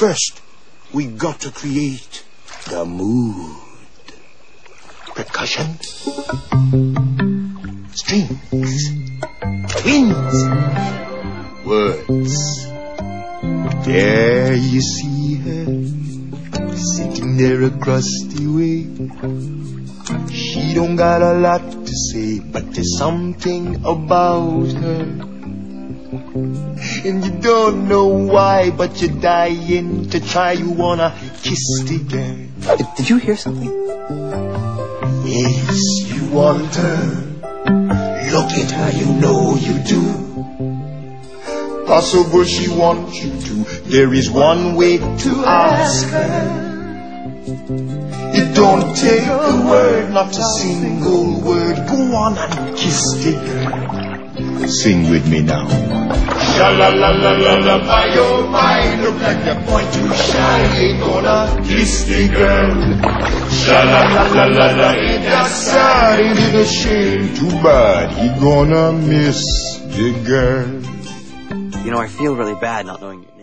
first, we got to create the mood. Percussion, strings, winds, words. There you see her, sitting there across the way. She don't got a lot to say, but there's something about her. And you don't know why, but you're dying to try. You wanna kiss the girl. Did, you hear something? Yes, you want her. Look at her, you know you do. Possible she wants you to. There is one way to ask her. It don't take a word, not a single word. Go on and kiss the girl. Sing with me now. Sha la la la la la, by your mind, look like you're to shy. Ain't gonna kiss the girl. Sha la la la la la, ain't that sad? Ain't a shame? Too bad he gonna miss the girl. You know, I feel really bad not knowing name.